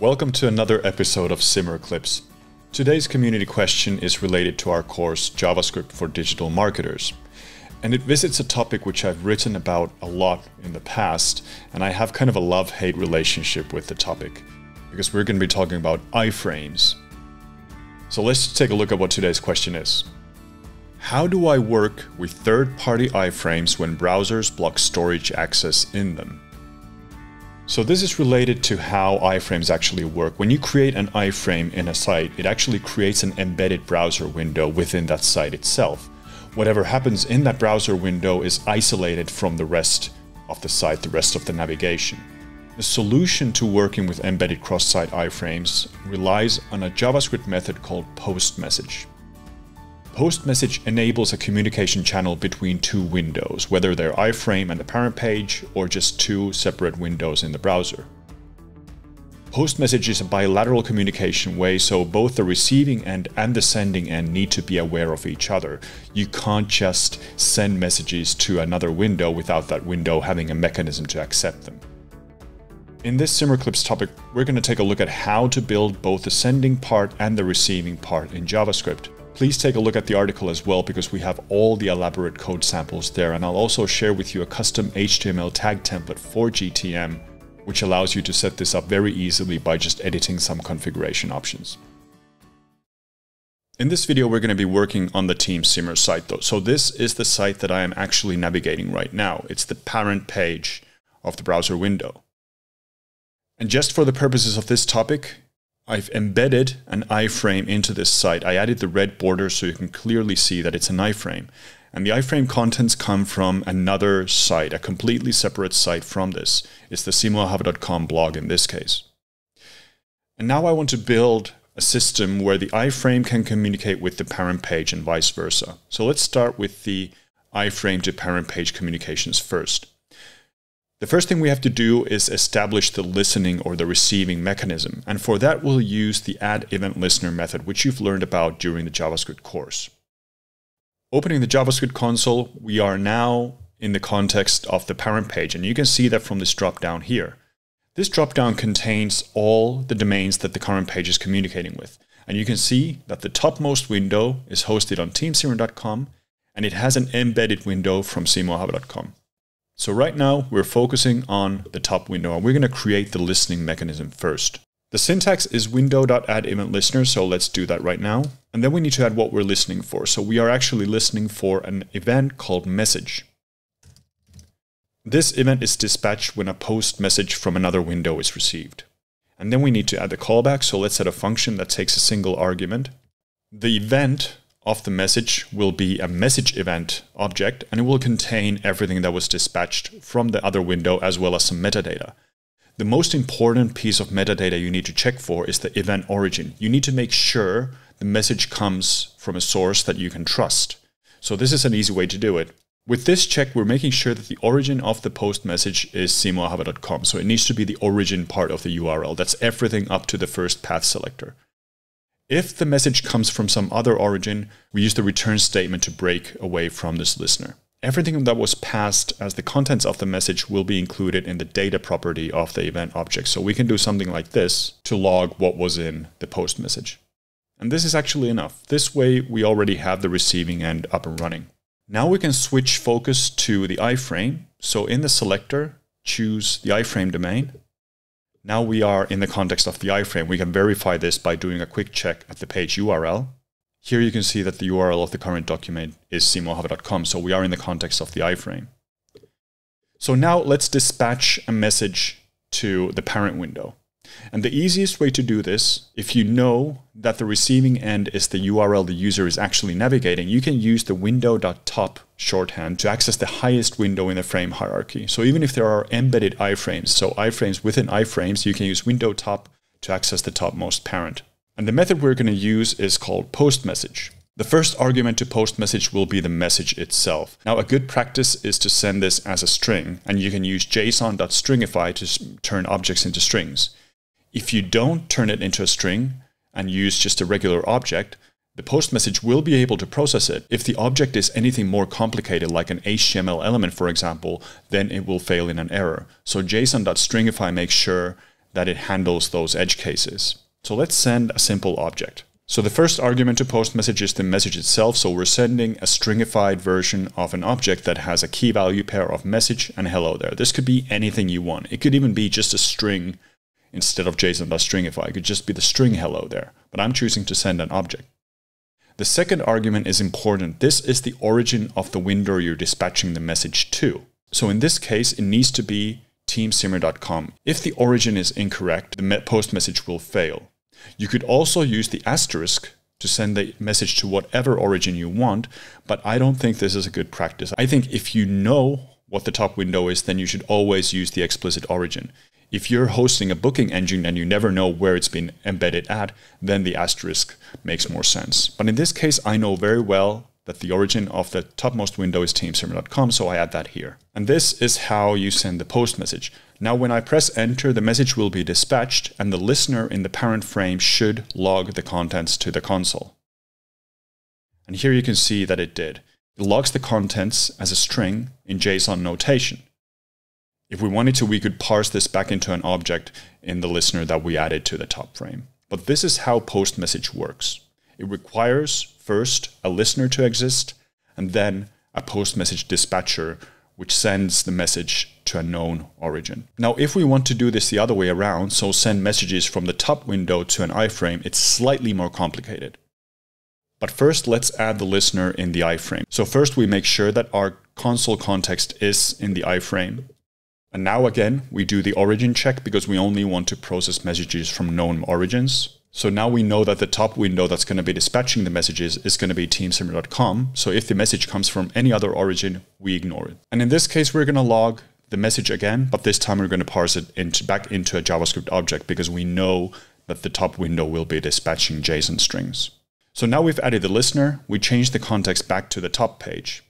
Welcome to another episode of Simmer Clips. Today's community question is related to our course JavaScript for Digital Marketers. And it visits a topic which I've written about a lot in the past, and I have kind of a love hate relationship with the topic, because we're going to be talking about iframes. So let's take a look at what today's question is. How do I work with third party iframes when browsers block storage access in them? So this is related to how iframes actually work. When you create an iframe in a site, it actually creates an embedded browser window within that site itself. Whatever happens in that browser window is isolated from the rest of the site, the rest of the navigation. The solution to working with embedded cross-site iframes relies on a JavaScript method called postMessage. Post message enables a communication channel between two windows, whether they're iframe and the parent page, or just two separate windows in the browser. Post message is a bilateral communication way, so both the receiving end and the sending end need to be aware of each other. You can't just send messages to another window without that window having a mechanism to accept them. In this Simmerclips topic, we're going to take a look at how to build both the sending part and the receiving part in JavaScript. Please take a look at the article as well because we have all the elaborate code samples there and I'll also share with you a custom HTML tag template for GTM which allows you to set this up very easily by just editing some configuration options. In this video, we're going to be working on the Team Simmer site though. So this is the site that I am actually navigating right now. It's the parent page of the browser window. And just for the purposes of this topic, I've embedded an iframe into this site. I added the red border so you can clearly see that it's an iframe. And the iframe contents come from another site, a completely separate site from this. It's the simoahava.com blog in this case. And now I want to build a system where the iframe can communicate with the parent page and vice versa. So let's start with the iframe to parent page communications first. The first thing we have to do is establish the listening or the receiving mechanism. And for that, we'll use the add event listener method, which you've learned about during the JavaScript course. Opening the JavaScript console, we are now in the context of the parent page. And you can see that from this dropdown here. This dropdown contains all the domains that the current page is communicating with. And you can see that the topmost window is hosted on teamsimmer.com and it has an embedded window from simoahava.com. So right now we're focusing on the top window and we're going to create the listening mechanism first. The syntax is window.add event listener, so let's do that right now. And then we need to add what we're listening for. So we are actually listening for an event called message. This event is dispatched when a post message from another window is received. And then we need to add the callback, so let's set a function that takes a single argument. The event of the message will be a message event object and it will contain everything that was dispatched from the other window as well as some metadata. The most important piece of metadata you need to check for is the event origin. You need to make sure the message comes from a source that you can trust. So this is an easy way to do it. With this check, we're making sure that the origin of the post message is simoahava.com. So it needs to be the origin part of the URL. That's everything up to the first path selector. If the message comes from some other origin, we use the return statement to break away from this listener. Everything that was passed as the contents of the message will be included in the data property of the event object. So we can do something like this to log what was in the post message. And this is actually enough. This way we already have the receiving end up and running. Now we can switch focus to the iframe. So in the selector, choose the iframe domain now we are in the context of the iframe. We can verify this by doing a quick check at the page URL. Here you can see that the URL of the current document is simoahava.com, so we are in the context of the iframe. So now let's dispatch a message to the parent window. And the easiest way to do this, if you know that the receiving end is the URL the user is actually navigating, you can use the window.top shorthand to access the highest window in the frame hierarchy. So even if there are embedded iframes, so iframes within iframes, you can use window top to access the topmost parent. And the method we're going to use is called post message. The first argument to post message will be the message itself. Now, a good practice is to send this as a string, and you can use json.stringify to turn objects into strings. If you don't turn it into a string and use just a regular object, the post message will be able to process it. If the object is anything more complicated, like an HTML element, for example, then it will fail in an error. So json.stringify makes sure that it handles those edge cases. So let's send a simple object. So the first argument to post message is the message itself. So we're sending a stringified version of an object that has a key value pair of message and hello there. This could be anything you want. It could even be just a string instead of JSON.stringify. It could just be the string hello there. But I'm choosing to send an object. The second argument is important. This is the origin of the window you're dispatching the message to. So in this case, it needs to be teamsimmer.com. If the origin is incorrect, the post message will fail. You could also use the asterisk to send the message to whatever origin you want, but I don't think this is a good practice. I think if you know what the top window is, then you should always use the explicit origin. If you're hosting a booking engine and you never know where it's been embedded at, then the asterisk makes more sense. But in this case, I know very well that the origin of the topmost window is teamsimmer.com, so I add that here. And this is how you send the post message. Now when I press enter, the message will be dispatched and the listener in the parent frame should log the contents to the console. And here you can see that it did. It logs the contents as a string in JSON notation. If we wanted to, we could parse this back into an object in the listener that we added to the top frame. But this is how post message works. It requires first a listener to exist and then a post message dispatcher which sends the message to a known origin. Now, if we want to do this the other way around, so send messages from the top window to an iframe, it's slightly more complicated. But first, let's add the listener in the iframe. So first we make sure that our console context is in the iframe. And now again, we do the origin check because we only want to process messages from known origins. So now we know that the top window that's going to be dispatching the messages is going to be teamsimmer.com. So if the message comes from any other origin, we ignore it. And in this case, we're going to log the message again, but this time we're going to parse it into, back into a JavaScript object because we know that the top window will be dispatching JSON strings. So now we've added the listener, we change the context back to the top page.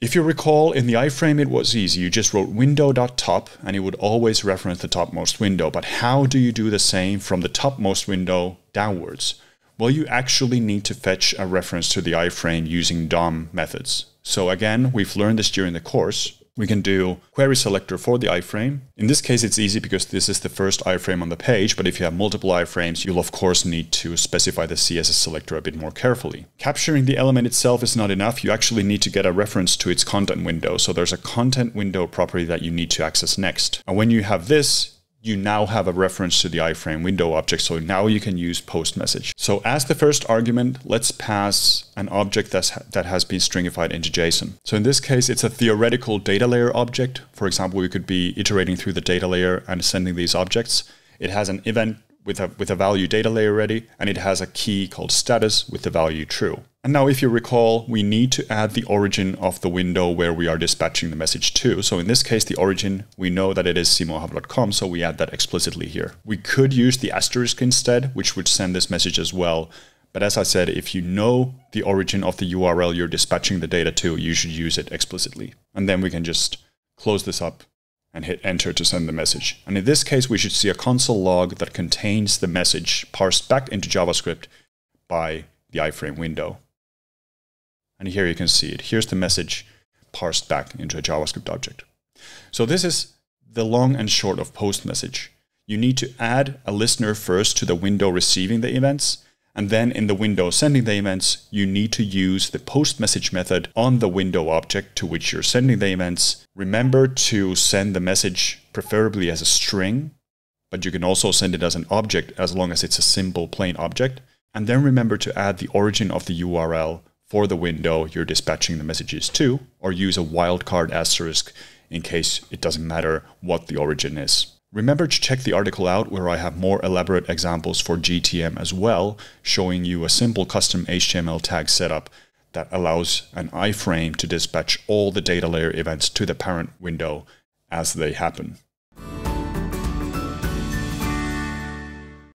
If you recall, in the iframe it was easy. You just wrote window.top and it would always reference the topmost window. But how do you do the same from the topmost window downwards? Well, you actually need to fetch a reference to the iframe using DOM methods. So again, we've learned this during the course we can do query selector for the iframe. In this case, it's easy because this is the first iframe on the page, but if you have multiple iframes, you'll of course need to specify the CSS selector a bit more carefully. Capturing the element itself is not enough. You actually need to get a reference to its content window. So there's a content window property that you need to access next. And when you have this, you now have a reference to the iframe window object. So now you can use post message. So as the first argument, let's pass an object that's, that has been stringified into JSON. So in this case, it's a theoretical data layer object. For example, we could be iterating through the data layer and sending these objects. It has an event with a, with a value data layer ready, and it has a key called status with the value true. And now if you recall, we need to add the origin of the window where we are dispatching the message to. So in this case, the origin, we know that it is simoahava.com, so we add that explicitly here. We could use the asterisk instead, which would send this message as well. But as I said, if you know the origin of the URL you're dispatching the data to, you should use it explicitly. And then we can just close this up and hit enter to send the message. And in this case, we should see a console log that contains the message parsed back into JavaScript by the iframe window. And here you can see it. Here's the message parsed back into a JavaScript object. So this is the long and short of post message. You need to add a listener first to the window receiving the events, and then in the window sending the events, you need to use the post message method on the window object to which you're sending the events. Remember to send the message preferably as a string, but you can also send it as an object as long as it's a simple plain object. And then remember to add the origin of the URL for the window you're dispatching the messages to, or use a wildcard asterisk in case it doesn't matter what the origin is. Remember to check the article out where I have more elaborate examples for GTM as well, showing you a simple custom HTML tag setup that allows an iframe to dispatch all the data layer events to the parent window as they happen.